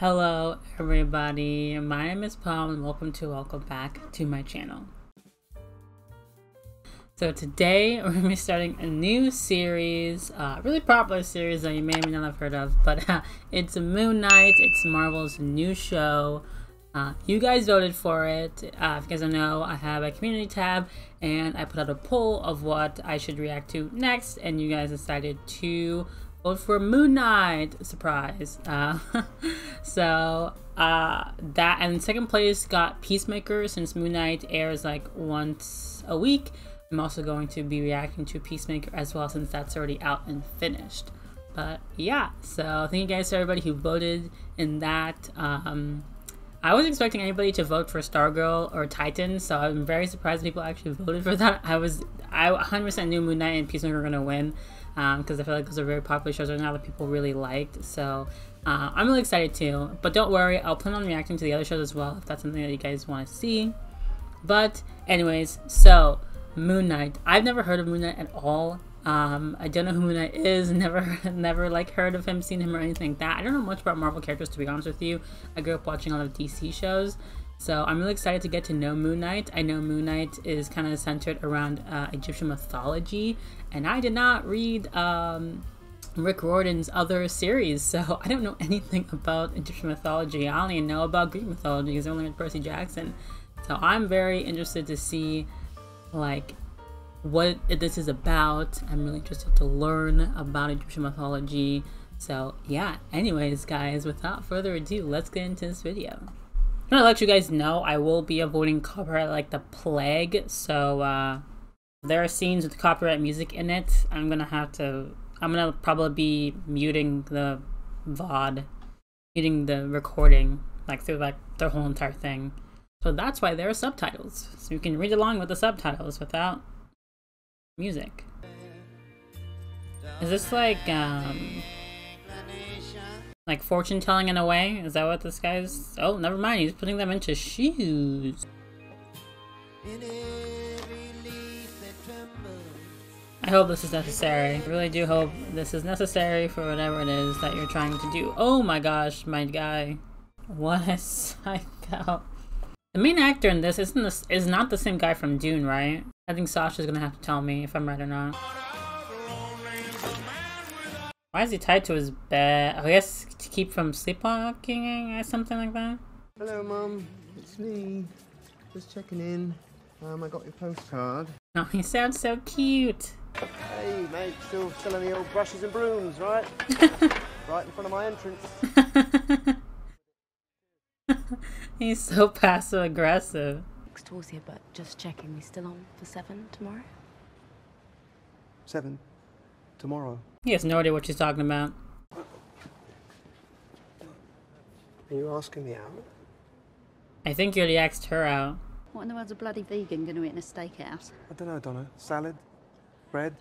Hello everybody, my name is Pom and welcome to welcome back to my channel. So today we're going to be starting a new series, uh, really popular series that you may or may not have heard of, but uh, it's Moon Knight, it's Marvel's new show. Uh, you guys voted for it. Uh, if you guys don't know, I have a community tab and I put out a poll of what I should react to next and you guys decided to for Moon Knight. Surprise. Uh, so uh, that and second place got Peacemaker since Moon Knight airs like once a week. I'm also going to be reacting to Peacemaker as well since that's already out and finished. But yeah, so thank you guys to everybody who voted in that. Um, I wasn't expecting anybody to vote for Stargirl or Titan, so I'm very surprised people actually voted for that. I was, I 100% knew Moon Knight and Peacemaker were gonna win because um, I feel like those are very popular shows right now that people really liked. So uh, I'm really excited too. But don't worry, I'll plan on reacting to the other shows as well if that's something that you guys want to see. But anyways, so Moon Knight. I've never heard of Moon Knight at all. Um, I don't know who Moon Knight is. Never, never like heard of him, seen him, or anything like that. I don't know much about Marvel characters to be honest with you. I grew up watching a lot of DC shows, so I'm really excited to get to know Moon Knight. I know Moon Knight is kind of centered around uh, Egyptian mythology, and I did not read um, Rick Riordan's other series, so I don't know anything about Egyptian mythology. I only know about Greek mythology because I only read Percy Jackson. So I'm very interested to see like what this is about. I'm really interested to learn about Egyptian mythology. So yeah, anyways guys, without further ado, let's get into this video. I'm gonna let you guys know I will be avoiding copyright like the plague. So uh, there are scenes with copyright music in it. I'm gonna have to, I'm gonna probably be muting the VOD, muting the recording, like through like the whole entire thing. So that's why there are subtitles. So you can read along with the subtitles without music. Is this like, um, like fortune telling in a way? Is that what this guy's? Oh, never mind. He's putting them into shoes. I hope this is necessary. I really do hope this is necessary for whatever it is that you're trying to do. Oh my gosh, my guy. What a psycho. The main actor in this isn't this is not the same guy from Dune, right? I think Sasha's gonna have to tell me if I'm right or not. Why is he tied to his bed? I guess to keep from sleepwalking or something like that. Hello, Mum. It's me. Just checking in. Um, I got your postcard. Oh, he sounds so cute. Hey, mate. Still, selling the old brushes and brooms, right? right in front of my entrance. He's so passive aggressive. Towards you, but just checking. We still on for seven tomorrow? Seven. Tomorrow. He has no idea what she's talking about. Are you asking me out? I think you already asked her out. What in the world's a bloody vegan going to eat in a steakhouse? I don't know, Donna. Salad? Bread?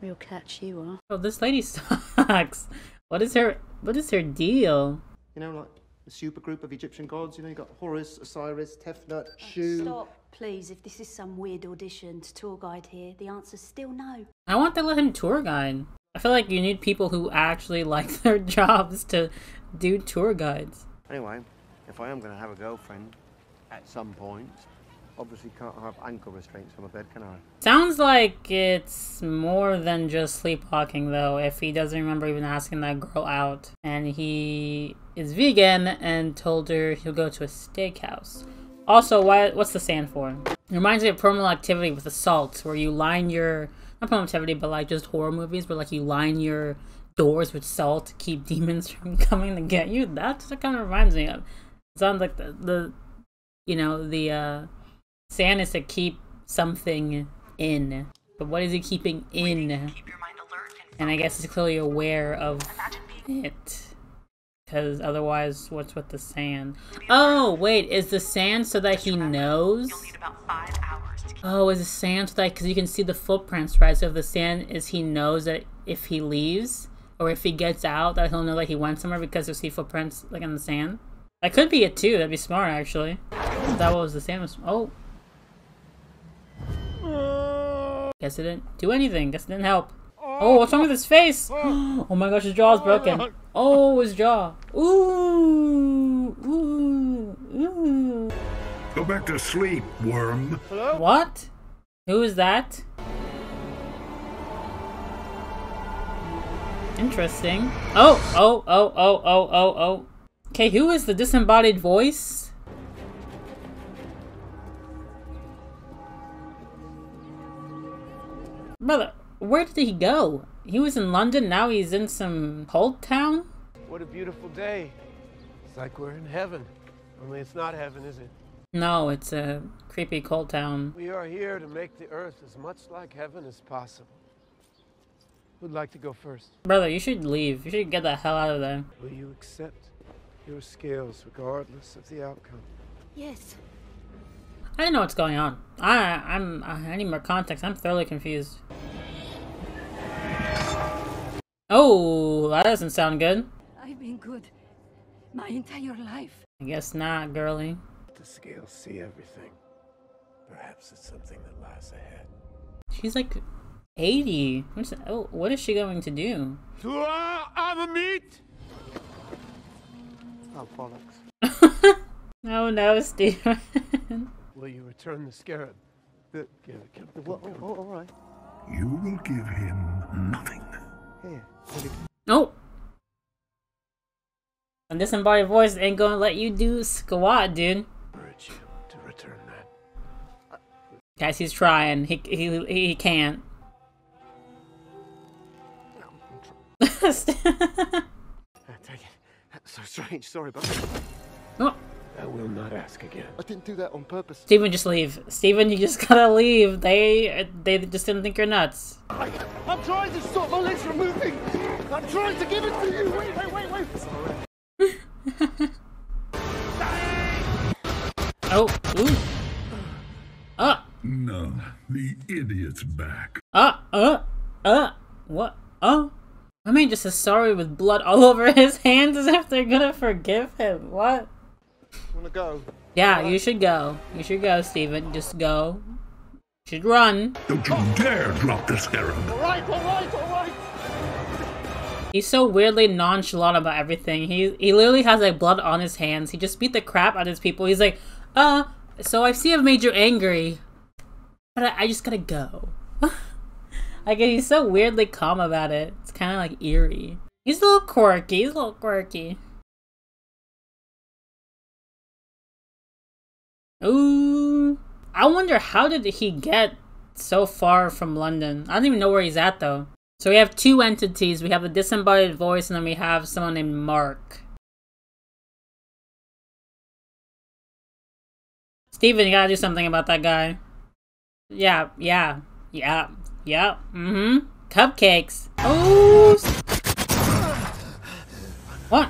Real catch you are. Oh, this lady sucks. What is her? What is her deal? You know, like the super group of Egyptian gods. You know, you got Horus, Osiris, Tefnut, oh, Shu. Stop, please. If this is some weird audition to tour guide here, the answer's still no. I want to let him tour guide. I feel like you need people who actually like their jobs to do tour guides. Anyway, if I am going to have a girlfriend at some point, obviously can't have ankle restraints on my bed, can I? Sounds like it's more than just sleepwalking, though, if he doesn't remember even asking that girl out. And he is vegan and told her he'll go to a steakhouse. Also, why, what's the sand for? It reminds me of Paranormal Activity with the Assault, where you line your, not Paranormal but like just horror movies, where like you line your doors with salt to keep demons from coming to get you. That's what kind of reminds me of. It sounds like the, the you know, the, uh, sand is to keep something in. But what is he keeping in? And I guess he's clearly aware of it. Because otherwise, what's with the sand? Oh, wait, is the sand so that he knows? Oh, is the sand so that, because you can see the footprints, right? So if the sand is he knows that if he leaves, or if he gets out, that he'll know that he went somewhere because he'll see footprints, like in the sand? That could be it too, that'd be smart actually. That was the sand was, oh. Guess it didn't do anything, guess it didn't help. Oh, what's wrong with his face? Oh my gosh, his jaw's broken. Oh, oh his jaw. Ooh. Go back to sleep, worm. What? Who is that? Interesting. Oh, oh, oh, oh, oh, oh, oh. Okay, who is the disembodied voice? Brother, where did he go? He was in London, now he's in some cold town? What a beautiful day. It's like we're in heaven. Only it's not heaven, is it? No, it's a creepy cold town. We are here to make the earth as much like heaven as possible. Who'd like to go first? Brother, you should leave. You should get the hell out of there. Will you accept your scales regardless of the outcome? Yes. I don't know what's going on. I I'm I need more context. I'm thoroughly confused. Oh, that doesn't sound good. I've been good my entire life. I guess not, girly. The scales see everything. Perhaps it's something that lies ahead. She's like 80. What's oh, what is she going to do? To our meat! Oh, bollocks. Oh no, Steven. Will you return the scarab? The, Give it, give it, the give what? it, give it. Oh, all right. You will give him nothing. Here. oh. And this disembodied voice ain't gonna let you do squat, dude. Urge return that. Guys, he's trying. He he he can't. I take ah, it. That's so strange. Sorry, but oh, I will not ask again. I didn't do that on purpose. Steven, just leave. Steven, you just gotta leave. They they just didn't think you're nuts. I, I'm trying to stop my legs from moving. I'm trying to give it to you. Wait, wait, wait, wait. Oh, ooh. Uh, No, the idiot's back. uh, uh, uh. What? Oh. I mean, just is sorry with blood all over his hands as if they're gonna forgive him. What? Wanna go? Yeah, you should go. You should go, Steven. Just go. You should run. Don't you dare drop the scarab. All right, all right, all right. He's so weirdly nonchalant about everything. He he literally has like blood on his hands. He just beat the crap out of his people. He's like, uh, so I see I've made you angry, but I, I just gotta go. like he's so weirdly calm about it. It's kind of like eerie. He's a little quirky. He's a little quirky. Ooh, I wonder how did he get so far from London? I don't even know where he's at though. So we have two entities. We have the disembodied voice, and then we have someone named Marc. Steven, you gotta do something about that guy. Yeah, yeah, yeah, yeah. Mm-hmm. Cupcakes. Oh. What?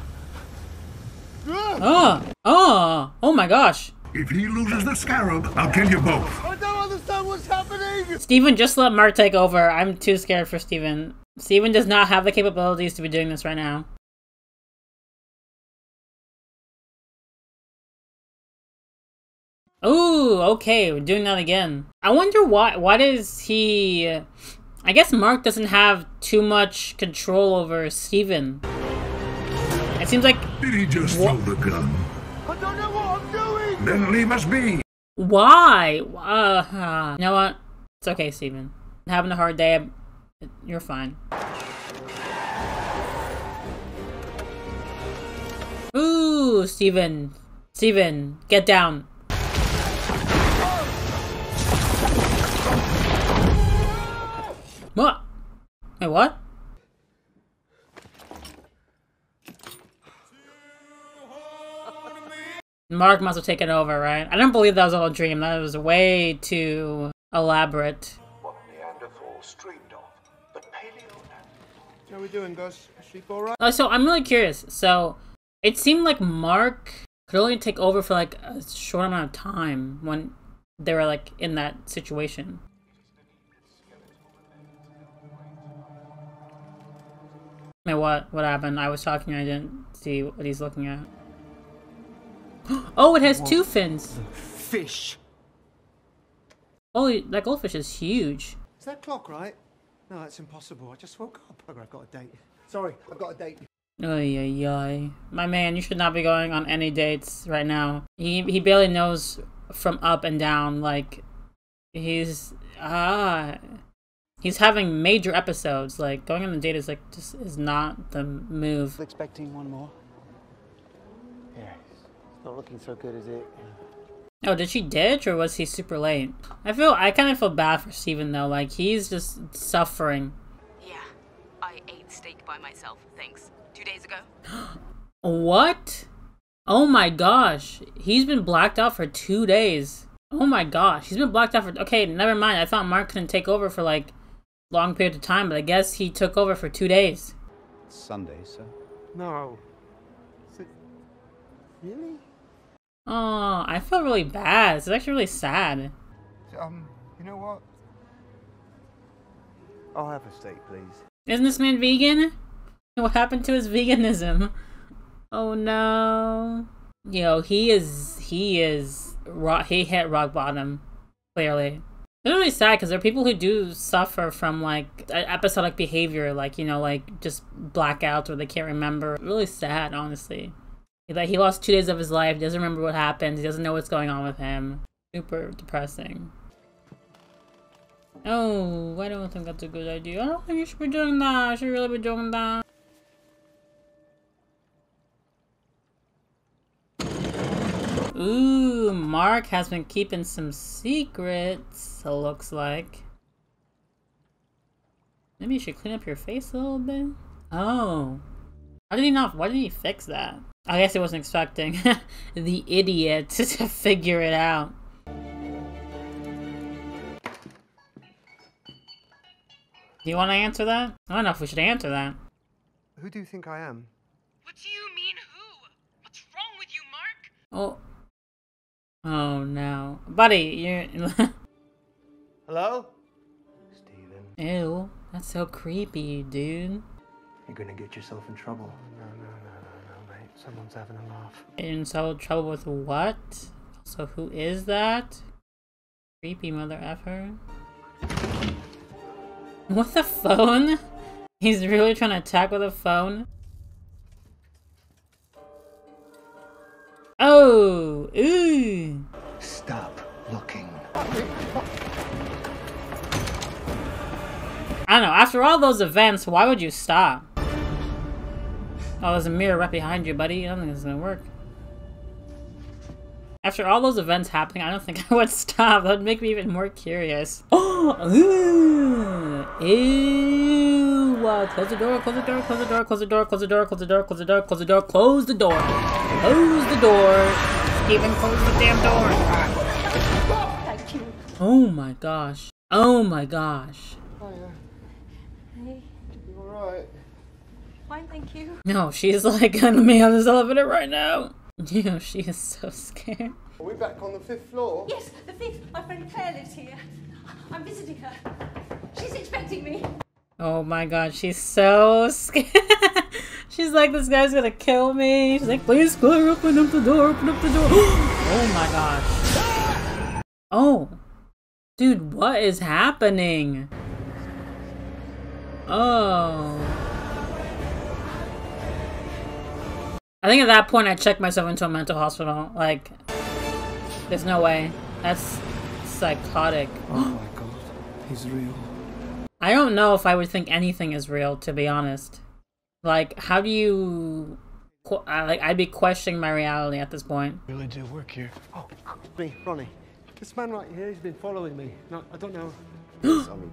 Oh, oh, oh my gosh. If he loses the scarab, I'll kill you both. I don't understand what's happening. Steven, just let Marc take over. I'm too scared for Steven. Steven does not have the capabilities to be doing this right now. Ooh, okay, we're doing that again. I wonder why. Why does he? I guess Marc doesn't have too much control over Steven. It seems like Did he just throw the gun? I don't know what I'm doing. Then leave us be. Why? Uh, you know what? It's okay, Steven. I'm having a hard day. I'm- You're fine. Ooh, Steven. Steven, get down. What? Wait, what? Marc must have taken over, right? I don't believe that was all a dream. That was way too elaborate. What Neanderthals dreamed of. But Paleo How we doing, Gus? Sleep all right? Uh, so I'm really curious. So it seemed like Marc could only take over for like a short amount of time when they were like in that situation. Wait, what? What happened? I was talking. I didn't see what he's looking at. Oh, it has two fins. Fish. Holy, that goldfish is huge. Is that clock right? No, that's impossible. I just woke up. I've got a date. Sorry, I've got a date. Ay, ay, ay. My man, you should not be going on any dates right now. He he barely knows from up and down. Like he's ah he's having major episodes. Like going on a date is like just is not the move. Expecting one more? Yeah, it's not looking so good, is it? Oh, did she ditch or was he super late? I feel I kind of feel bad for Steven though. Like he's just suffering. Yeah, I ate steak by myself, thanks. Two days ago. What? Oh my gosh. He's been blacked out for two days. Oh my gosh. He's been blacked out for. Okay, never mind. I thought Marc couldn't take over for like long period of time, but I guess he took over for two days. Sunday, sir. No. Is it... Really? Oh, I feel really bad. It's actually really sad. Um, you know what? I'll have a steak, please. Isn't this man vegan? What happened to his veganism? Oh no. Yo, he is he is rock he hit rock bottom. Clearly. It's really sad because there are people who do suffer from like episodic behavior, like you know, like just blackouts where they can't remember. Really sad, honestly. Like he lost two days of his life, doesn't remember what happened, he doesn't know what's going on with him. Super depressing. Oh, I don't think that's a good idea. I don't think you should be doing that. I should really be doing that. Ooh, Marc has been keeping some secrets, it looks like. Maybe you should clean up your face a little bit? Oh. How did he not- why did he fix that? I guess he wasn't expecting the idiot to figure it out. Do you want to answer that? I don't know if we should answer that. Who do you think I am? What do you mean, who? What's wrong with you, Marc? Oh. No. Buddy, you're. Hello? Steven. Ew. That's so creepy, dude. You're gonna get yourself in trouble. No, no, no, no, no, mate. Someone's having a laugh. In so trouble with what? So who is that? Creepy mother effer. What the phone? He's really trying to attack with a phone? Oh, ooh. Looking. I don't know, after all those events, why would you stop? Oh, there's a mirror right behind you, buddy. I don't think is gonna work. After all those events happening, I don't think I would stop. That would make me even more curious. Oh, ew. Uh, Close the door, close the door, close the door, close the door, close the door, close the door, close the door, close the door, close the door. Close the door. Steven, close the damn door. Thank you. Oh my gosh. Oh my gosh. Oh, hey, You alright? fine, thank you. No, she's like, let me on this elevator right now. You know, she is so scared. Are we back on the fifth floor? Yes, the fifth. My friend Claire lives here. I'm visiting her. She's expecting me. Oh my god, she's so scared. she's like, this guy's gonna kill me. She's like, please, Claire, open up the door, open up the door. oh my gosh. Oh. Dude, what is happening? Oh. I think at that point I checked myself into a mental hospital. Like, there's no way. That's psychotic. Oh my god, he's real. I don't know if I would think anything is real, to be honest. Like, how do you... Uh, like, I'd be questioning my reality at this point. Really do work here. Oh, Ronnie, Ronnie. This man right here, he's been following me. No, I don't know.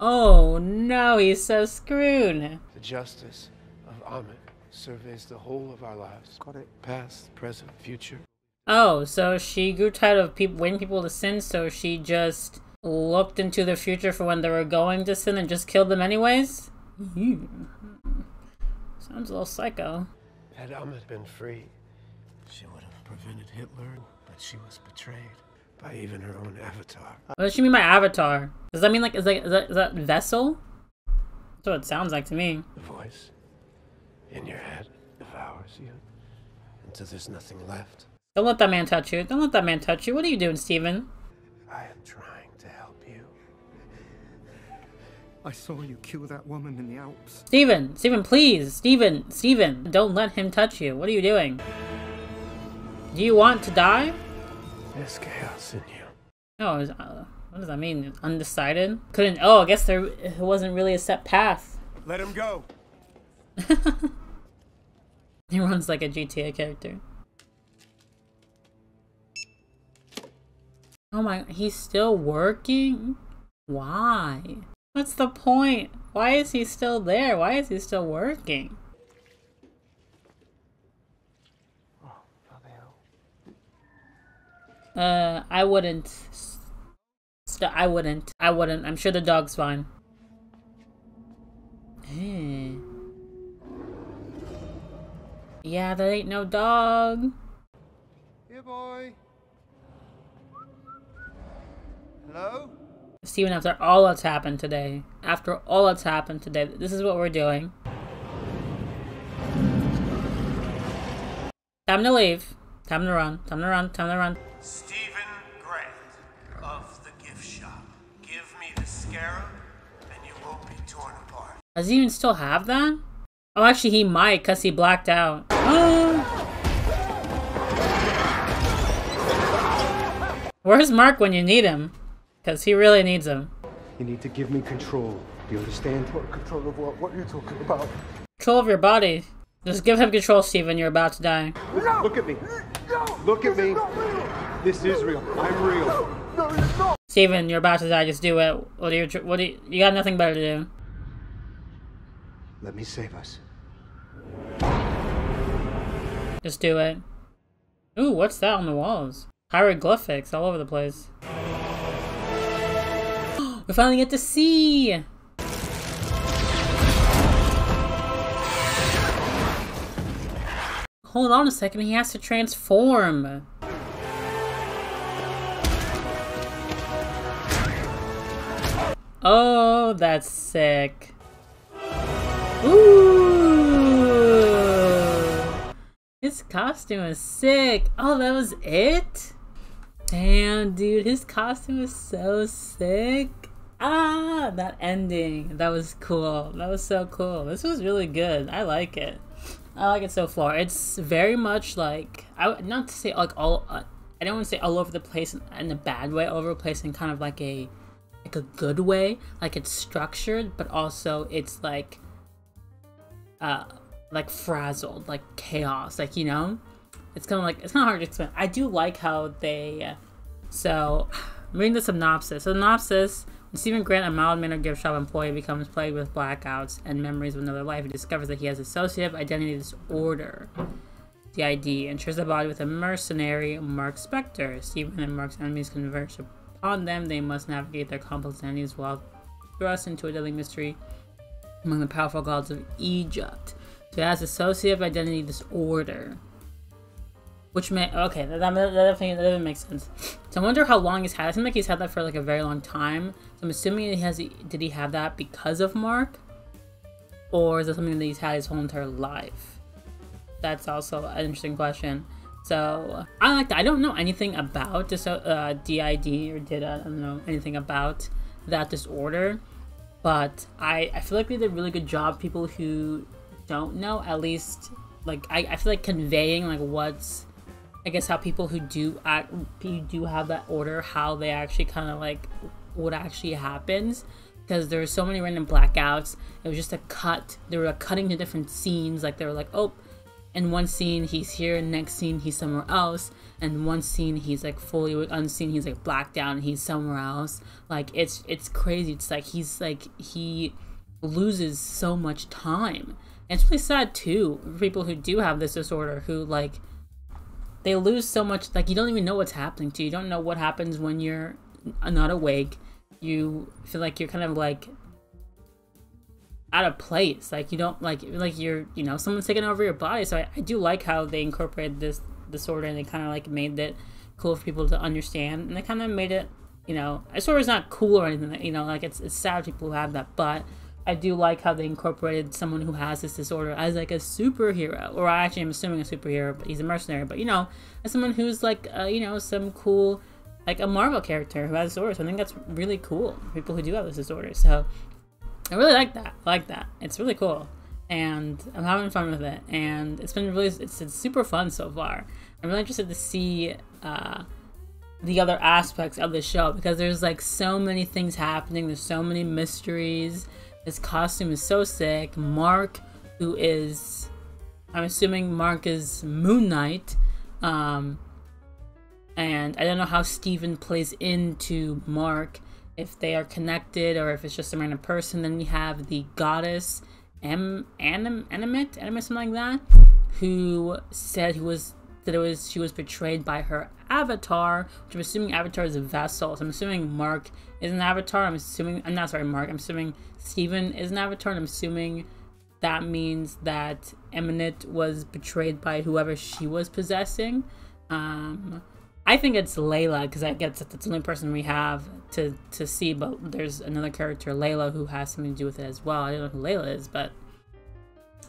Oh no, he's so screwed. The justice of Ammit surveys the whole of our lives. Got it. Past, present, future. Oh, so she grew tired of people waiting people to sin, so she just looked into the future for when they were going to sin and just killed them anyways? Ew. Sounds a little psycho. Had Ammit been free, she would have prevented Hitler, but she was betrayed by even her own avatar. What does she mean by avatar? Does that mean like is that is that, is that vessel? That's what it sounds like to me. The voice in your head devours you until there's nothing left. Don't let that man touch you. Don't let that man touch you. What are you doing, Steven? I am trying to help you. I saw you kill that woman in the Alps. Steven! Steven, please! Steven! Steven! Don't let him touch you. What are you doing? Do you want to die? There's chaos in you. No, is- uh, what does that mean? Undecided? Couldn't. Oh, I guess there it wasn't really a set path. Let him go. He runs like a GTA character. Oh my, he's still working? Why? What's the point? Why is he still there? Why is he still working? Uh, I wouldn't. St- I wouldn't. I wouldn't. I'm sure the dog's fine. Eh. Yeah, that ain't no dog. Here, boy. Hello? Steven, after all that's happened today, after all that's happened today, this is what we're doing. Time to leave. Time to run. Time to run. Time to run. Steven Grant of the gift shop. Give me the scarab, and you won't be torn apart. Does he even still have that? Oh, actually, he might, because he blacked out. Oh. Where's Mark when you need him? Because he really needs him. You need to give me control. Do you understand? Control of what? What are you talking about? Control of your body. Just give him control, Steven. You're about to die. No! Look at me. No! Look at me. This is real. I'm real. Steven, you're about to die. Just do it. What do you? What do you? You got nothing better to do. Let me save us. Just do it. Ooh, what's that on the walls? Hieroglyphics all over the place. we finally get to see. Hold on a second. He has to transform. Oh, that's sick. Ooh. His costume is sick. Oh, that was it? Damn, dude, his costume is so sick. Ah, that ending. That was cool. That was so cool. This was really good. I like it. I like it so far. It's very much like I not to say like all. Uh, I don't want to say all over the place in, in a bad way. All over the place in kind of like a like a good way. Like it's structured, but also it's like uh like frazzled, like chaos, like you know. It's kind of like it's kind of hard to explain. I do like how they. Uh, so, I'm reading the synopsis. Synopsis: When Steven Grant, a mild mannered gift shop employee, becomes plagued with blackouts and memories of another life, he discovers that he has dissociative identity disorder. DID enters the body with a mercenary, Marc Spector. Steven and Marc's enemies converge upon them. They must navigate their complex entities while thrust into a deadly mystery among the powerful gods of Egypt. So it has dissociative identity disorder. Which may okay, that, that, that definitely that doesn't make sense. So I wonder how long he's had. It seems like he's had that for like a very long time. So I'm assuming he has. Did he have that because of Marc, or is it something that he's had his whole entire life? That's also an interesting question. So I like that. I don't know anything about this uh, DID or did I don't know anything about that disorder, but I I feel like they did a really good job. People who don't know, at least like I, I feel like conveying like what's I guess how people who do act, who do have that order, how they actually kind of like what actually happens. Because there were so many random blackouts. It was just a cut. They were like, cutting to different scenes. Like they were like, oh, in one scene he's here, next scene he's somewhere else, and one scene he's like fully unseen. He's like blacked out and he's somewhere else. Like it's it's crazy. It's like he's like he loses so much time. And it's really sad too for people who do have this disorder who like they lose so much like you don't even know what's happening to you. You don't know what happens when you're not awake. You feel like you're kind of like out of place. Like you don't like like you're you know someone's taking over your body. So I, I do like how they incorporated this disorder and they kind of like made it cool for people to understand and they kind of made it you know disorder is not cool or anything. You know like it's it's sad people who have that, but I do like how they incorporated someone who has this disorder as like a superhero, or I actually I'm assuming a superhero, but he's a mercenary. But you know, as someone who's like uh, you know some cool, like a Marvel character who has disorders. I think that's really cool. People who do have this disorder. So I really like that. I like that. It's really cool. and I'm having fun with it. And it's been really, it's, it's super fun so far. I'm really interested to see uh, the other aspects of the show because there's like so many things happening. There's so many mysteries. This costume is so sick. Marc, who is, I'm assuming Marc is Moon Knight. Um, and I don't know how Steven plays into Marc, if they are connected or if it's just a random person. Then we have the goddess Em Anim Animate, Animate, something like that, who said he was that it was she was betrayed by her avatar, which I'm assuming avatar is a vessel. So I'm assuming Marc is an avatar. I'm assuming I'm not sorry, Marc. I'm assuming Steven is an avatar, I'm assuming that means that Eminent was betrayed by whoever she was possessing. Um, I think it's Layla because I guess that's the only person we have to to see. But there's another character, Layla, who has something to do with it as well. I don't know who Layla is, but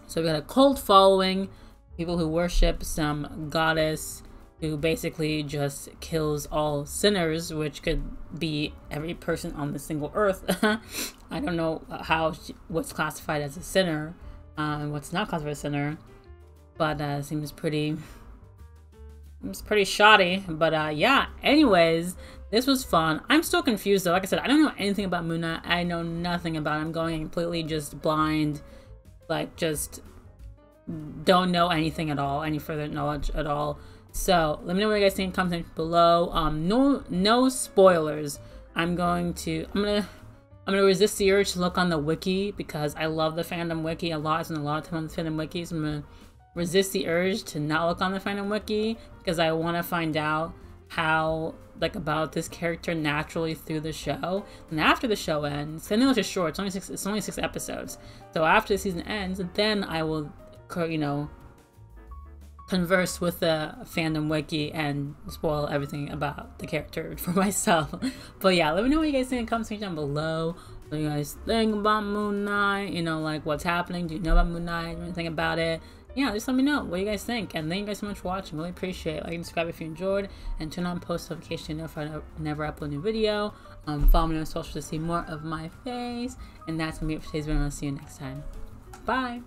so we got a cult following, people who worship some goddess who basically just kills all sinners, which could be every person on the single earth. I don't know how she, what's classified as a sinner um, and what's not classified as a sinner, but uh, seems pretty it's pretty shoddy, but uh, yeah. Anyways, this was fun. I'm still confused though. Like I said, I don't know anything about Moon. I know nothing about. It. I'm going completely just blind, like just don't know anything at all, any further knowledge at all. So let me know what you guys think in comments below. Um, no, no spoilers. I'm going to, I'm gonna, I'm gonna resist the urge to look on the wiki because I love the fandom wiki a lot. I spend a lot of time on the fandom wiki. So I'm gonna resist the urge to not look on the fandom wiki because I want to find out how like about this character naturally through the show and after the show ends I know it's just short it's only six it's only six episodes so after the season ends then I will you know converse with the fandom wiki and spoil everything about the character for myself but yeah let me know what you guys think in the comment section down below what you guys think about Moon Knight you know like what's happening do you know about Moon Knight anything about it yeah, just let me know what you guys think. And thank you guys so much for watching. Really appreciate it. Like and subscribe if you enjoyed. And turn on post notifications to know if I never upload a new video. Um, follow me on social to see more of my face. And that's going to be it for today's video. I'll see you next time. Bye.